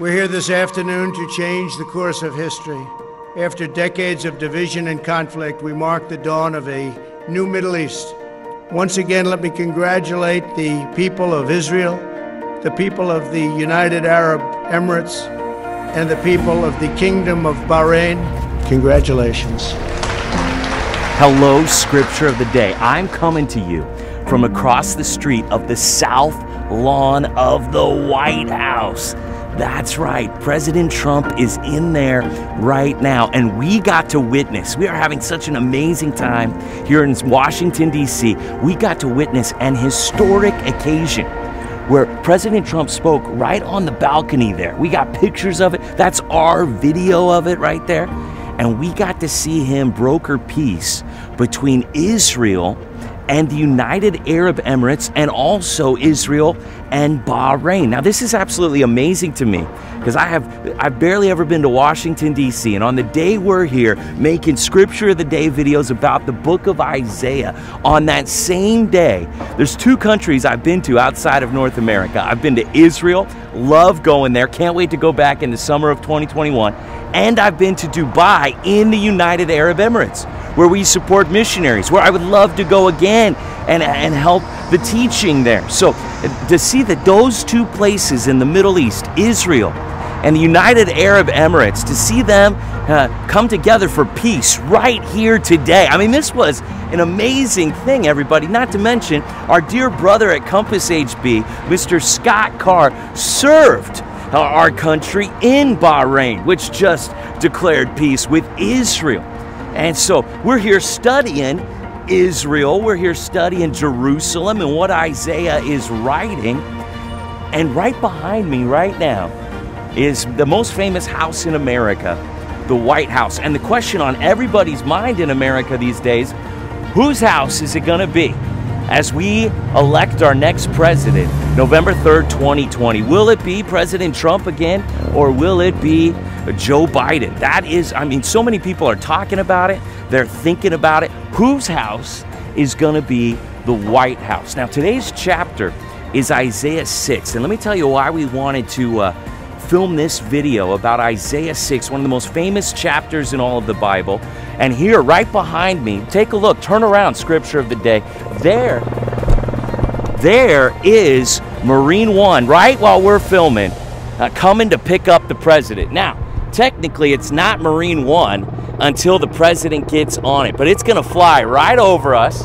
We're here this afternoon to change the course of history. After decades of division and conflict, we mark the dawn of a new Middle East. Once again, let me congratulate the people of Israel, the people of the United Arab Emirates, and the people of the Kingdom of Bahrain. Congratulations. Hello, Scripture of the Day. I'm coming to you from across the street of the South Lawn of the White House. That's right, President Trump is in there right now, and we got to witness. We are having such an amazing time here in Washington, D.C. We got to witness an historic occasion where President Trump spoke right on the balcony there. We got pictures of it. That's our video of it right there and we got to see him broker peace between Israel and the United Arab Emirates and also Israel and Bahrain. Now this is absolutely amazing to me because I have I've barely ever been to Washington D.C. and on the day we're here making scripture of the day videos about the book of Isaiah on that same day there's two countries I've been to outside of North America. I've been to Israel, love going there. Can't wait to go back in the summer of 2021 and I've been to Dubai in the United Arab Emirates, where we support missionaries, where I would love to go again and, and help the teaching there. So to see that those two places in the Middle East, Israel and the United Arab Emirates, to see them uh, come together for peace right here today. I mean, this was an amazing thing, everybody. Not to mention, our dear brother at Compass HB, Mr. Scott Carr, served our country in Bahrain, which just declared peace with Israel. And so we're here studying Israel, we're here studying Jerusalem and what Isaiah is writing. And right behind me, right now, is the most famous house in America, the White House. And the question on everybody's mind in America these days whose house is it going to be? as we elect our next president, November 3rd, 2020. Will it be President Trump again or will it be Joe Biden? That is, I mean, so many people are talking about it, they're thinking about it. Whose house is going to be the White House? Now, today's chapter is Isaiah 6, and let me tell you why we wanted to. Uh, film this video about Isaiah 6, one of the most famous chapters in all of the Bible. And here, right behind me, take a look, turn around, scripture of the day. There, there is Marine One, right while we're filming, uh, coming to pick up the president. Now, technically, it's not Marine One until the president gets on it, but it's going to fly right over us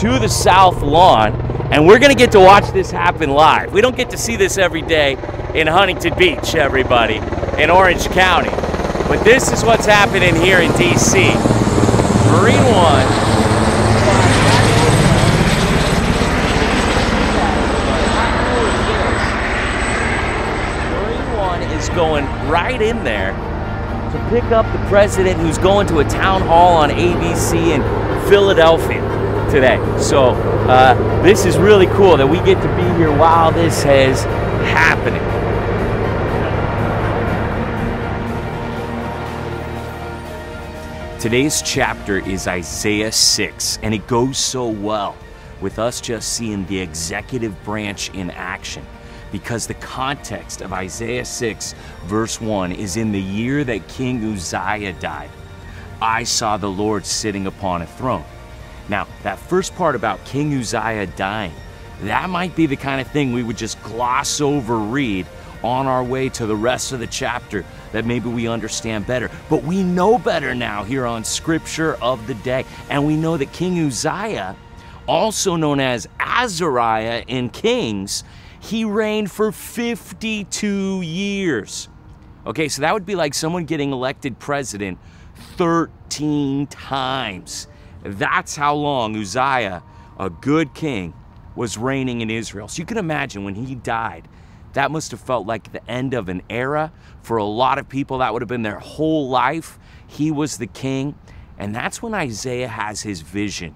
to the south lawn, and we're going to get to watch this happen live. We don't get to see this every day in Huntington Beach, everybody, in Orange County. But this is what's happening here in D.C. Marine One. Marine One is going right in there to pick up the president who's going to a town hall on ABC in Philadelphia today. So uh, this is really cool that we get to be here while this is happening. Today's chapter is Isaiah 6, and it goes so well with us just seeing the executive branch in action because the context of Isaiah 6, verse 1, is in the year that King Uzziah died. I saw the Lord sitting upon a throne. Now, that first part about King Uzziah dying, that might be the kind of thing we would just gloss over, read on our way to the rest of the chapter that maybe we understand better. But we know better now here on Scripture of the Day. And we know that King Uzziah, also known as Azariah in Kings, he reigned for 52 years. Okay, so that would be like someone getting elected president 13 times. That's how long Uzziah, a good king, was reigning in Israel. So you can imagine when he died, that must have felt like the end of an era. For a lot of people, that would have been their whole life. He was the king. And that's when Isaiah has his vision.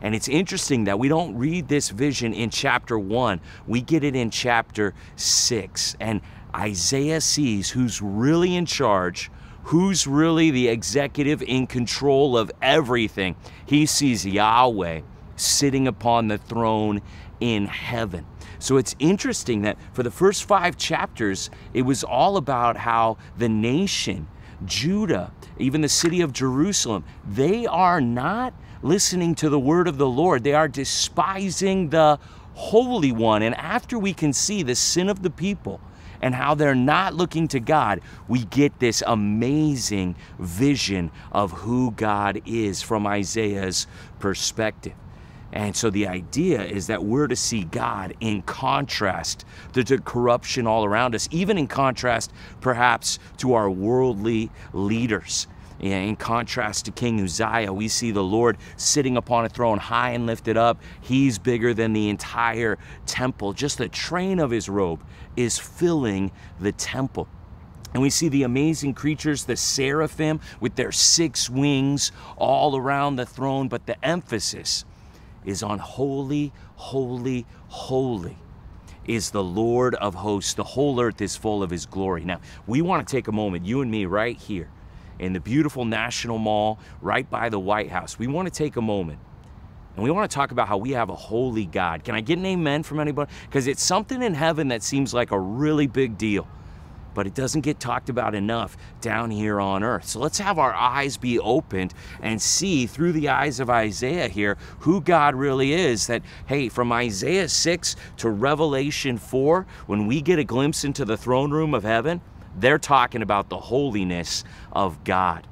And it's interesting that we don't read this vision in chapter one, we get it in chapter six. And Isaiah sees who's really in charge, who's really the executive in control of everything. He sees Yahweh sitting upon the throne in heaven. So it's interesting that for the first five chapters, it was all about how the nation, Judah, even the city of Jerusalem, they are not listening to the word of the Lord. They are despising the Holy One. And after we can see the sin of the people, and how they're not looking to God, we get this amazing vision of who God is from Isaiah's perspective. And so the idea is that we're to see God in contrast to the corruption all around us, even in contrast perhaps to our worldly leaders. In contrast to King Uzziah, we see the Lord sitting upon a throne high and lifted up. He's bigger than the entire temple. Just the train of his robe is filling the temple. And we see the amazing creatures, the seraphim, with their six wings all around the throne. But the emphasis is on holy, holy, holy is the Lord of hosts. The whole earth is full of his glory. Now, we want to take a moment, you and me, right here in the beautiful National Mall right by the White House. We want to take a moment and we want to talk about how we have a holy God. Can I get an amen from anybody? Because it's something in heaven that seems like a really big deal, but it doesn't get talked about enough down here on earth. So let's have our eyes be opened and see through the eyes of Isaiah here who God really is. That, hey, from Isaiah 6 to Revelation 4, when we get a glimpse into the throne room of heaven, they're talking about the holiness of God.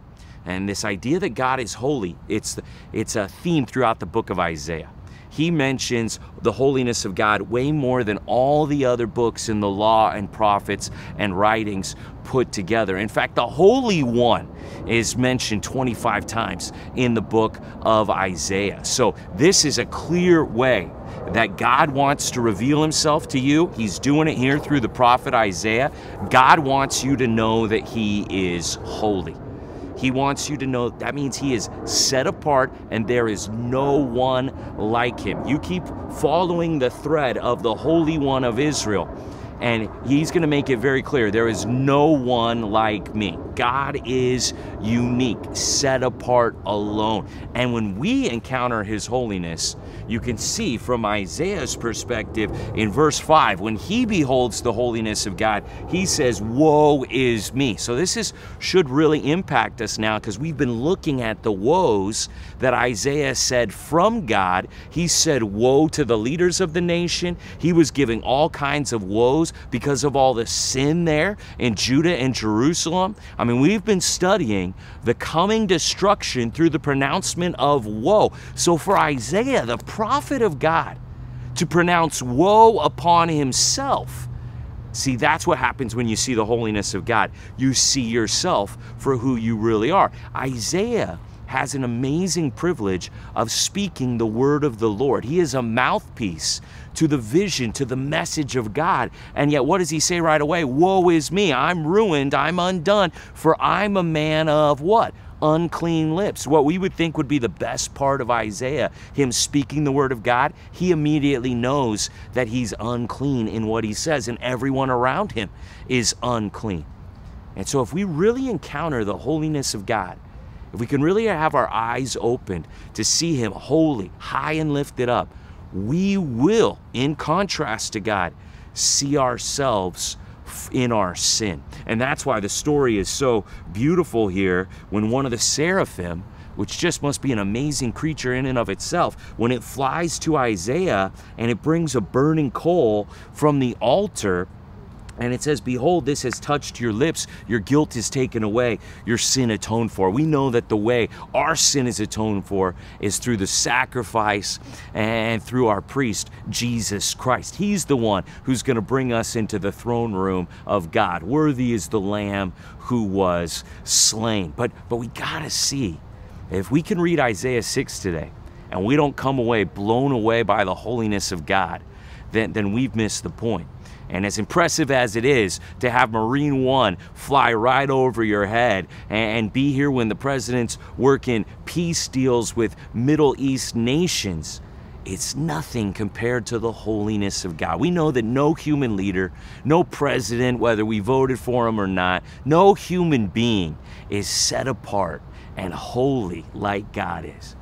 And this idea that God is holy, it's, it's a theme throughout the book of Isaiah. He mentions the holiness of God way more than all the other books in the law and prophets and writings put together. In fact, the Holy One is mentioned 25 times in the book of Isaiah. So this is a clear way that God wants to reveal himself to you. He's doing it here through the prophet Isaiah. God wants you to know that he is holy. He wants you to know that means he is set apart and there is no one like him. You keep following the thread of the Holy One of Israel and he's going to make it very clear there is no one like me. God is unique, set apart, alone. And when we encounter his holiness, you can see from Isaiah's perspective in verse 5, when he beholds the holiness of God, he says, Woe is me. So this is should really impact us now because we've been looking at the woes that Isaiah said from God. He said, Woe to the leaders of the nation. He was giving all kinds of woes because of all the sin there in Judah and Jerusalem. I mean, we've been studying the coming destruction through the pronouncement of woe. So for Isaiah, the prophet of God, to pronounce woe upon himself. See, that's what happens when you see the holiness of God. You see yourself for who you really are. Isaiah has an amazing privilege of speaking the word of the Lord. He is a mouthpiece to the vision, to the message of God. And yet, what does he say right away? Woe is me, I'm ruined, I'm undone, for I'm a man of what? unclean lips. What we would think would be the best part of Isaiah, him speaking the word of God, he immediately knows that he's unclean in what he says, and everyone around him is unclean. And so, if we really encounter the holiness of God, if we can really have our eyes opened to see Him holy, high and lifted up, we will, in contrast to God, see ourselves in our sin. And that's why the story is so beautiful here when one of the seraphim, which just must be an amazing creature in and of itself, when it flies to Isaiah and it brings a burning coal from the altar and it says, Behold, this has touched your lips. Your guilt is taken away, your sin atoned for. We know that the way our sin is atoned for is through the sacrifice and through our priest, Jesus Christ. He's the one who's going to bring us into the throne room of God. Worthy is the Lamb who was slain. But, but we got to see if we can read Isaiah 6 today and we don't come away blown away by the holiness of God, then, then we've missed the point. And as impressive as it is to have Marine One fly right over your head and be here when the president's working peace deals with Middle East nations, it's nothing compared to the holiness of God. We know that no human leader, no president, whether we voted for him or not, no human being is set apart and holy like God is.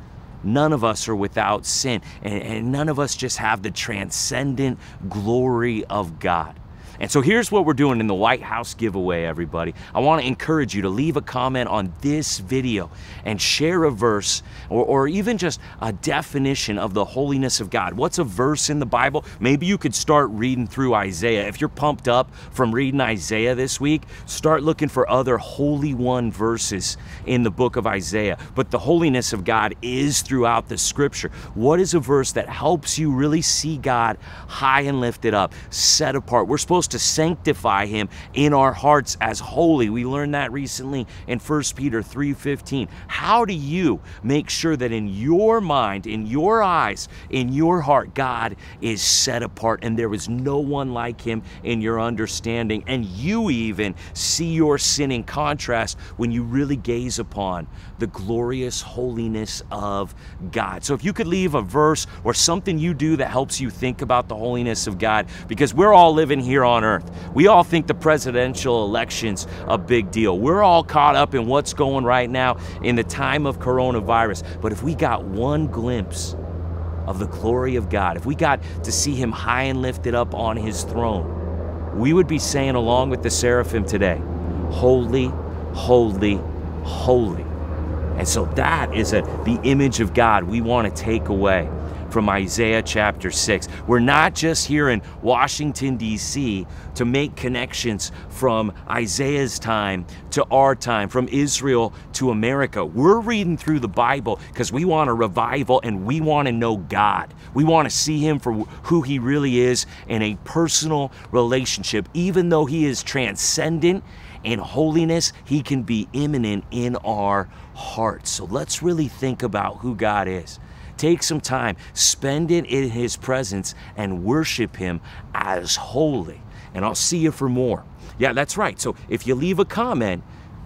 None of us are without sin, and, and none of us just have the transcendent glory of God. And so here's what we're doing in the White House giveaway, everybody. I want to encourage you to leave a comment on this video and share a verse or, or even just a definition of the holiness of God. What's a verse in the Bible? Maybe you could start reading through Isaiah. If you're pumped up from reading Isaiah this week, start looking for other Holy One verses in the book of Isaiah. But the holiness of God is throughout the scripture. What is a verse that helps you really see God high and lifted up, set apart? We're supposed to sanctify him in our hearts as holy. We learned that recently in 1 Peter 3:15. How do you make sure that in your mind, in your eyes, in your heart God is set apart and there is no one like him in your understanding and you even see your sin in contrast when you really gaze upon the glorious holiness of God. So if you could leave a verse or something you do that helps you think about the holiness of God because we're all living here on earth. We all think the presidential election's a big deal. We're all caught up in what's going right now in the time of coronavirus. But if we got one glimpse of the glory of God, if we got to see him high and lifted up on his throne, we would be saying along with the seraphim today, holy, holy, holy. And so that is a, the image of God we want to take away from Isaiah chapter 6. We're not just here in Washington, D.C. to make connections from Isaiah's time to our time, from Israel to America. We're reading through the Bible because we want a revival and we want to know God. We want to see Him for who He really is in a personal relationship, even though He is transcendent in holiness, He can be immanent in our hearts. So let's really think about who God is. Take some time, spend it in His presence, and worship Him as holy. And I'll see you for more. Yeah, that's right. So if you leave a comment,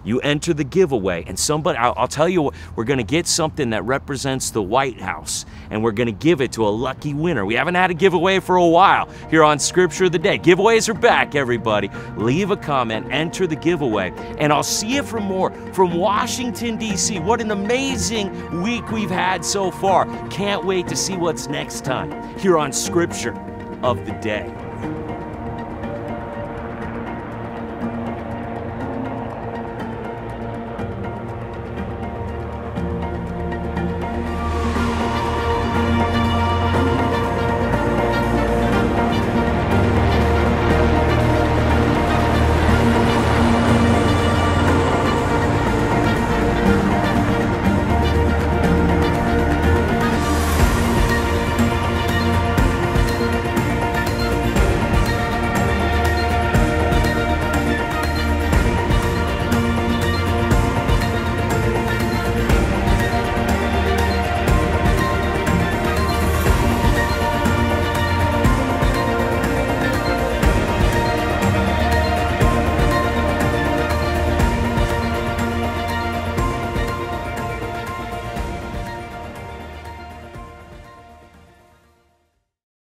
you enter the giveaway and somebody I'll, I'll tell you what we're to get something that represents the white house and we're to give it to a lucky winner. We haven't had a giveaway for a while here on scripture of the day. Giveaways are back everybody. Leave a comment enter the giveaway and i'll see you for more from washington d.c what an amazing week we've had so far. Can't wait to see what's next time here on scripture of the day